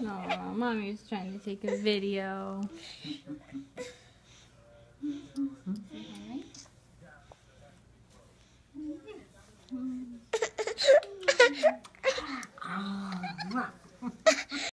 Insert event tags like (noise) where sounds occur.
No, mommy's trying to take a video. (laughs) oh,